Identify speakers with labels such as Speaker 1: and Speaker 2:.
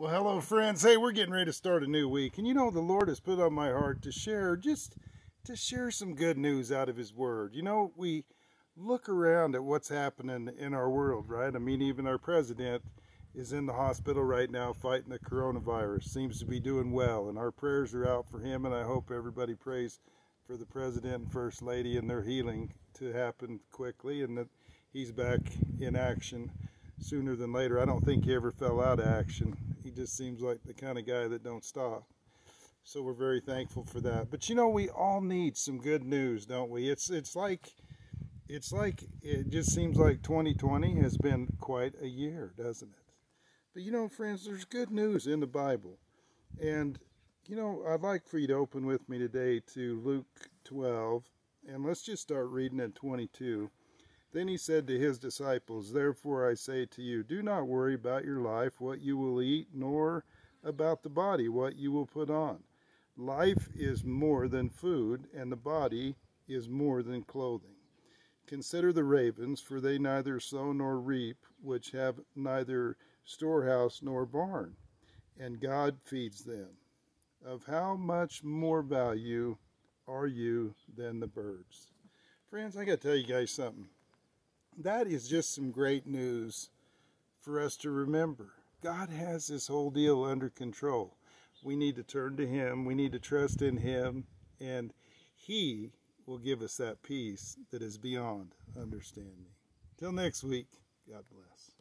Speaker 1: Well, hello, friends. Hey, we're getting ready to start a new week, and you know the Lord has put on my heart to share just to share some good news out of His Word. You know, we look around at what's happening in our world, right? I mean, even our president is in the hospital right now fighting the coronavirus. Seems to be doing well, and our prayers are out for him. And I hope everybody prays for the president and first lady and their healing to happen quickly, and that he's back in action sooner than later. I don't think he ever fell out of action. He just seems like the kind of guy that don't stop. So we're very thankful for that. But you know, we all need some good news, don't we? It's it's like it's like it just seems like 2020 has been quite a year, doesn't it? But you know, friends, there's good news in the Bible. And you know, I'd like for you to open with me today to Luke 12, and let's just start reading at 22. Then he said to his disciples, Therefore I say to you, do not worry about your life, what you will eat, nor about the body, what you will put on. Life is more than food, and the body is more than clothing. Consider the ravens, for they neither sow nor reap, which have neither storehouse nor barn, and God feeds them. Of how much more value are you than the birds? Friends, I got to tell you guys something that is just some great news for us to remember. God has this whole deal under control. We need to turn to Him, we need to trust in Him, and He will give us that peace that is beyond understanding. Till next week, God bless.